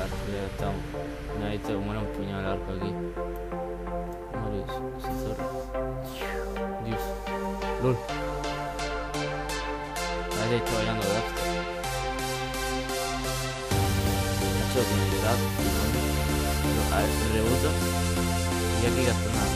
arco, ya estamos. Como un puñado el arco aquí. Zorro. Dios. LOL. Ahí está bailando Daft. Hecho con el. A ver, reboto. Y aquí gasto nada.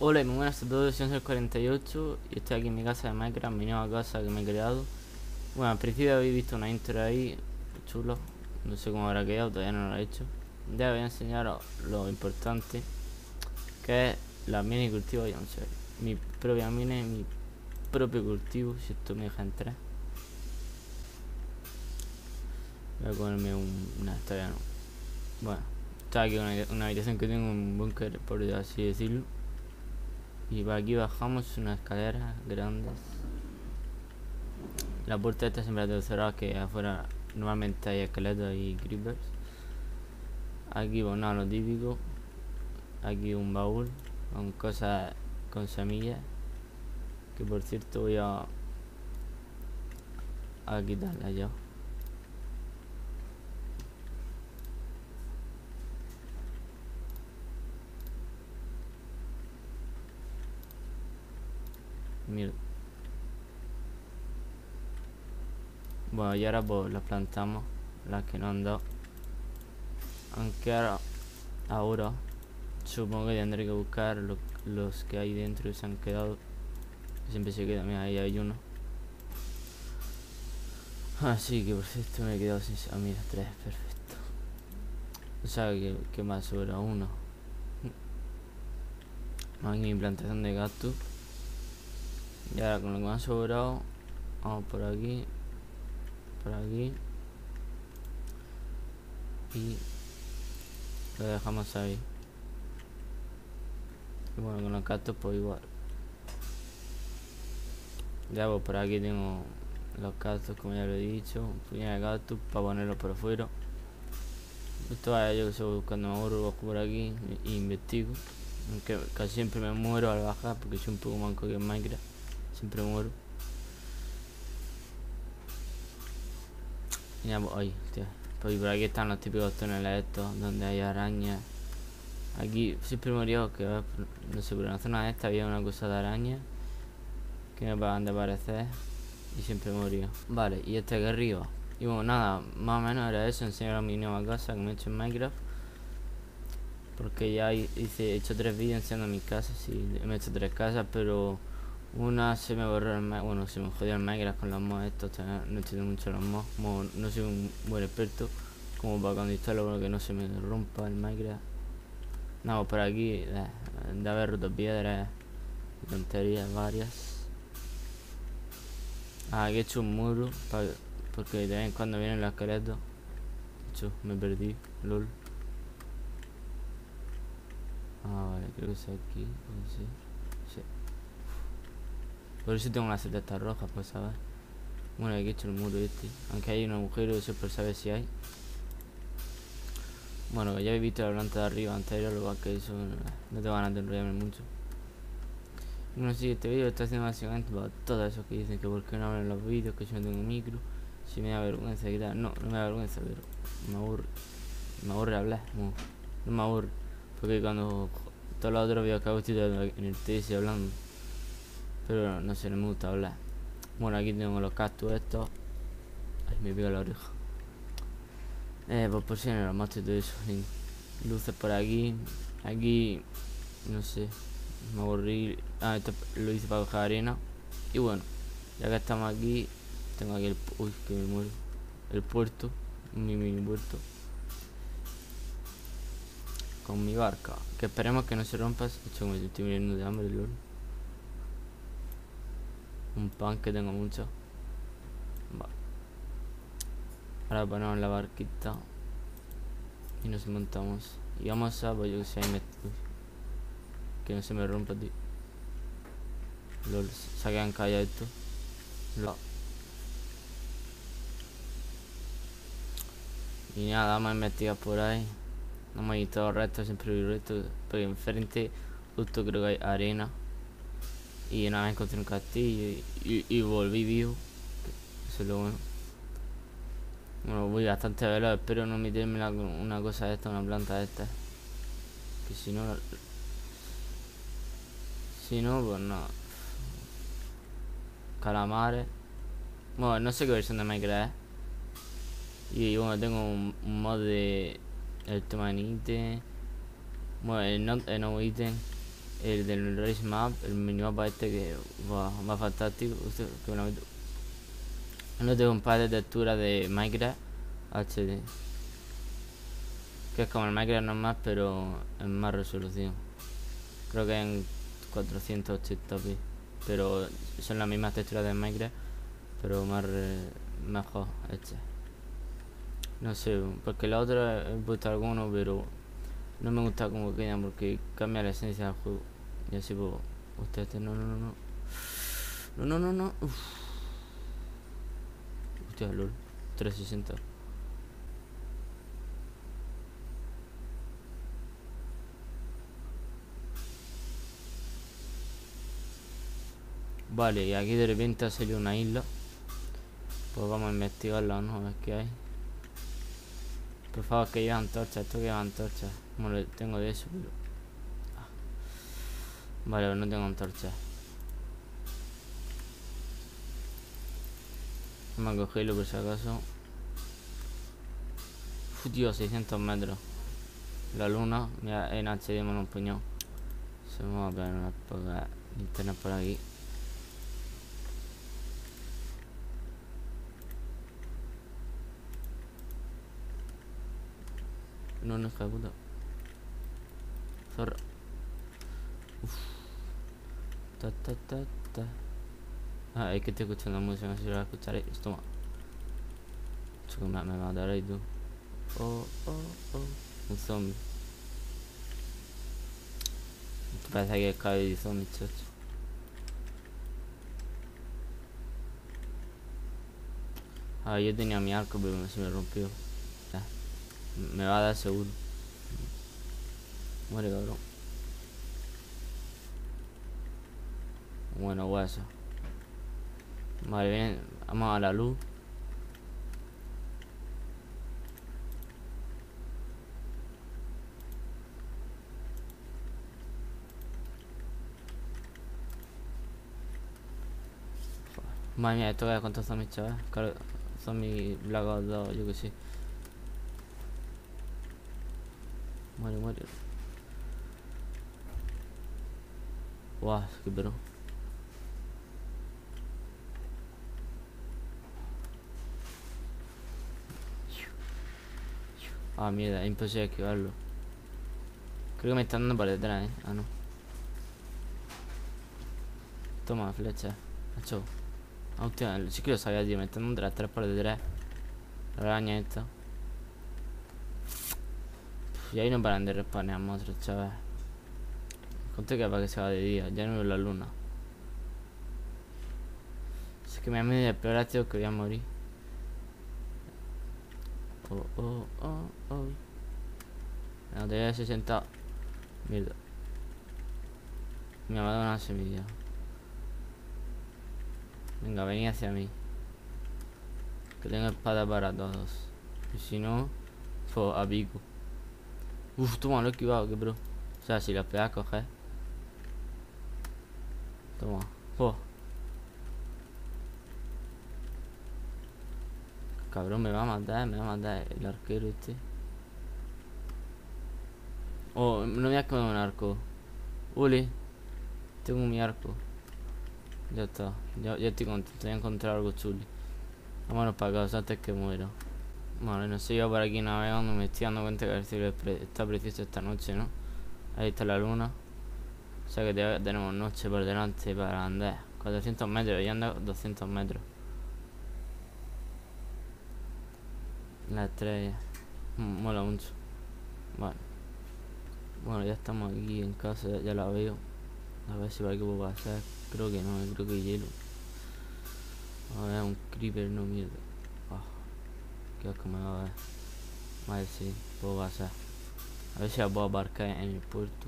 Hola y muy buenas a todos, soy el 48 y estoy aquí en mi casa de Minecraft, mi nueva casa que me he creado. Bueno, al principio habéis visto una intro ahí, chulo, no sé cómo habrá quedado, todavía no lo he hecho. Ya voy a enseñaros lo importante, que es la mini cultivo, ya no sé, mi propia mini, mi propio cultivo, si esto me deja entrar. Voy a ponerme un, una todavía no. Bueno, está aquí una, una habitación que tengo, un búnker, por así decirlo. Y aquí bajamos unas escaleras grandes. La puerta esta siempre tengo cerrada, que afuera normalmente hay esqueletos y creepers. Aquí, pues nada, lo típico. Aquí un baúl con cosas con semillas. Que por cierto voy a, a quitarla ya. Mierda. Bueno, y ahora pues las plantamos, las que no han dado. Aunque ahora, ahora supongo que tendré que buscar lo- los que hay dentro y se han quedado. Siempre se queda, mira, ahí hay uno. Así que por cierto me he quedado sin... Ah, mira, tres, perfecto. O sea que, que más sobra uno. Aquí mi plantación de cactus. Y ahora con lo que me ha sobrado, vamos por aquí, por aquí. Y lo dejamos ahí. Y bueno, con los cactus pues igual. Ya pues por aquí tengo los cactus como ya lo he dicho, un puñado de cactus para ponerlos por afuera. Esto vaya yo que estoy buscando bajo por aquí e investigo. Aunque casi siempre me muero al bajar porque soy un poco manco que en Minecraft. Siempre muero. Y ya, pues, ay, hostia. Pues y por aquí están los típicos túneles estos, donde hay arañas. Aquí siempre moría que, no sé, en la zona de esta había una cosa de araña que me acaban de aparecer y siempre moría. Vale, y este aquí arriba. Y bueno, nada, más o menos era eso, enseñar a mi nueva casa que me he hecho en Minecraft. Porque ya hi- hice, he hecho tres vídeos enseñando mis casas, sí, me he hecho tres casas, pero una se me borró el Ma- bueno, se me jodió el Minecraft con los mods estos, no entiendo mucho los mods, mo- no soy un buen experto como para cuando instalo bueno, que no se me rompa el Minecraft. No, por aquí, eh, de haber roto piedras, tonterías varias. Ah, aquí he hecho un muro, porque de vez en cuando vienen los esqueletos. Hecho, me perdí, lol. Ah, vale, creo que es aquí. Por eso tengo una seteta roja, pues saber. Bueno, aquí he hecho el muro este. Aunque hay un agujero, por saber si hay. Bueno, ya habéis visto la planta de arriba anterior, lo que eso no te van a enrollarme mucho. Bueno, sí, este vídeo está haciendo básicamente para todos esos que dicen que por qué no hablan los vídeos, que yo no tengo micro, si me da vergüenza y. No, no me da vergüenza, pero me aburre. Me aburre hablar, no, me aburre. Porque cuando todos los otros vídeos que hago estoy en el TS hablando. Pero no sé, no me gusta hablar. Bueno, aquí tengo los cactus estos. Ay, me pega la oreja. Eh, pues por si no los y todo eso. luces por aquí. Aquí, no sé. Me aburrí. Ah, esto lo hice para coger arena. Y bueno, ya que estamos aquí, tengo aquí el. Uy, que me muero. El puerto. Mi mini puerto. Con mi barca. Que esperemos que no se rompa. Hecho, me estoy muriendo de hambre, lol. Un pan que tengo mucho. Vale. Ahora ponemos la barquita. Y nos montamos. Y vamos a, pues yo que sé, me-. Que no se me rompa, tío. Lol, se ha quedado encallado esto. Lo- Y nada, vamos a investigar por ahí. Vamos a ir todo recto, siempre ir recto. Porque enfrente, justo creo que hay arena. Y nada, encontré un castillo y, y- volví vivo. Eso es lo bueno. Bueno, voy bastante veloz, espero no meterme la- una cosa de esta, una planta de esta. Que si no... Si no, pues no. Calamares. Bueno, no sé qué versión de Minecraft es. Y bueno, tengo un, un mod de... El tema ítem. Bueno, el no, el no ítem. El del race map, el minimapa este que va más fantástico. Meto. No tengo un par de texturas de Minecraft HD. Que es como el Minecraft normal, pero en más resolución. Creo que en 480p. Pero son las mismas texturas de Minecraft, pero más mejor hechas. No sé, porque la otra he puesto alguno, pero no me gusta como quedan porque cambia la esencia del juego. Y así pues, ustedes, no, no, no, no. No, no, no, no. Uf. Hostia, lol. 360. Vale, y aquí de repente ha salido una isla. Pues vamos a investigarla, ¿no? A ver qué hay. Por favor, que llevan antorchas. Esto que lleva antorchas. Bueno, tengo de eso, pero... Ah. Vale, no tengo antorchas. Vamos a cogerlo por si acaso. Uf, tío, 600 metros. La luna, mira, en HD me lo un puñado. Se me va a pegar una poca linterna por aquí. No, no, de puta. Zorra. Uf. Ta, ta, ta, ta. Ah, es que estoy escuchando música, no sé si la escucharéis. Toma. Chico, me, me mataréis tú. Oh, oh, oh. Un zombie. Esto parece que es cabello de zombie, chacho. Ah, yo tenía mi arco, pero se me rompió. Me va a dar seguro. Muere, cabrón. Bueno, hueso. Vale, bien. Vamos a la luz. Madre mía, esto es cuántos zombies, chaval. Claro, zombies Black Ops 2, yo que sé. Muere, muere. Guau, qué pero. Ah, mierda, es imposible esquivarlo. Creo que me están dando por detrás, eh. Ah, no. Toma, flecha. Macho. Ah, hostia, sí que lo sabía, tío. Me están dando tras tres por detrás. La araña esta. Y ahí no paran de respawnear monstruos, chaval. Conté que para que se va de día, ya no veo la luna. Es que me da medio de explorar, tío, que voy a morir. Oh, oh, oh, oh. La botella de 60. Mierda. Me ha dado una semilla. Venga, venid hacia mí. Que tengo espada para todos. Y si no, pues a. Uf, toma, esquivado, que bro. O sea, si las pegas, coger. Toma. Oh. Cabrón, me va a matar, me va a matar el arquero este. Oh, no me has comido un arco. Uli. Tengo mi arco. Ya está. Ya, ya estoy contento. Voy a encontrar algo chulo. Vámonos para casa antes que muero. Vale, no sé yo por aquí navegando. Me estoy dando cuenta que el cielo está precioso esta noche, ¿no? Ahí está la luna. O sea que te- tenemos noche por delante para andar. 400 metros. Y anda 200 metros. La estrella. Mola mucho. Vale. Bueno, ya estamos aquí en casa, ya, la veo. A ver si por aquí puedo pasar. Creo que no, creo que hielo. A ver, un creeper, no mierda. Qué asco me va a. Vale, sí, puedo pasar. A ver si la puedo aparcar en el puerto.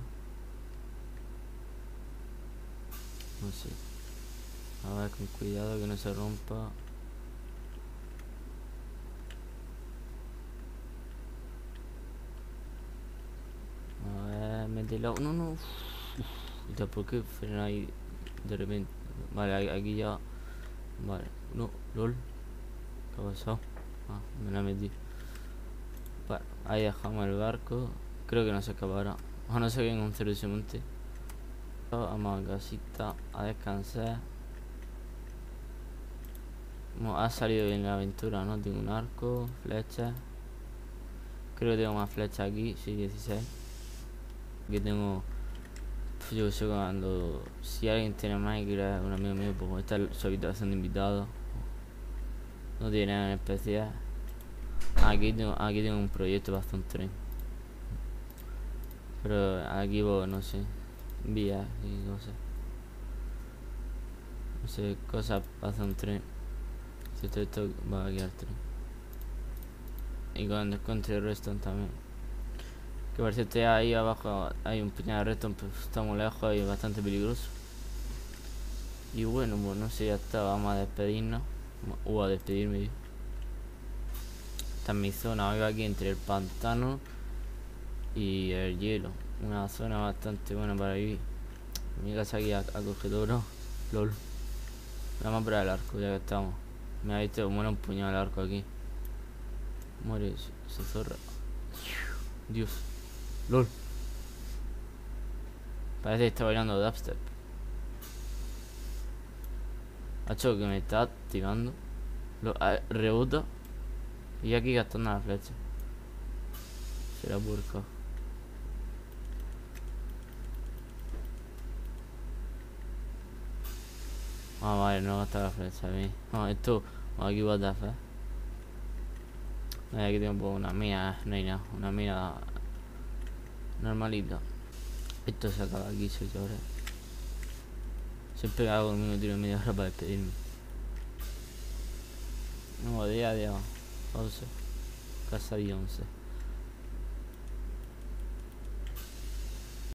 No sé. A ver, con cuidado que no se rompa. A ver. No, no. Uf, uf. Ya, ¿Por qué frena ahí de repente? Vale, a- aquí ya. Vale. No, lol. ¿Qué ha? Ah, me la metí. Vale, ahí dejamos el barco. Creo que no se escapará. A no ser que en un cero se monte. Vamos a casita a descansar. Mo- Ha salido bien la aventura, ¿no? Tengo un arco, flecha. Creo que tengo más flechas aquí, sí, 16. Aquí tengo. Yo sé cuando. Si alguien tiene Minecraft, un amigo mío, pues esta es su habitación de invitado. No tiene nada en especial. Aquí tengo, aquí tengo un proyecto para hacer un tren. Pero aquí pues, no sé. Vías y cosas. No sé, cosas para hacer un tren. Si esto, esto va a quedar tren. Y cuando encuentre el resto también. Que cierto ya ahí abajo hay un pequeño resto, pues estamos lejos y bastante peligroso. Y bueno, pues no sé, ya está, vamos a despedirnos. O a despedirme. Esta es mi zona, vivo aquí entre el pantano y el hielo. Una zona bastante buena para vivir. Mi casa aquí ac- acogedora. LOL. Vamos a probar el arco ya que estamos. Me ha visto muere un puñal el arco aquí. Muere su zorra. Dios. LOL. Parece que está bailando dubstep. Hacho que me está activando. Lo, ah, rebota. Y aquí gastando la flecha. Será puerco. Ah, vale, no gasta la flecha a mí. No, esto. aquí the fuck. Eh, Aquí tengo una mina, no hay nada. Una mina normalita. Esto se acaba aquí, señores. Siempre hago el mismo tiro media hora para despedirme. No, día, día. 11. Casa día 11.